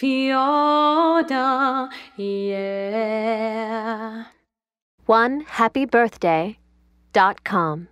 Fiona, yeah. One happy birthday dot com.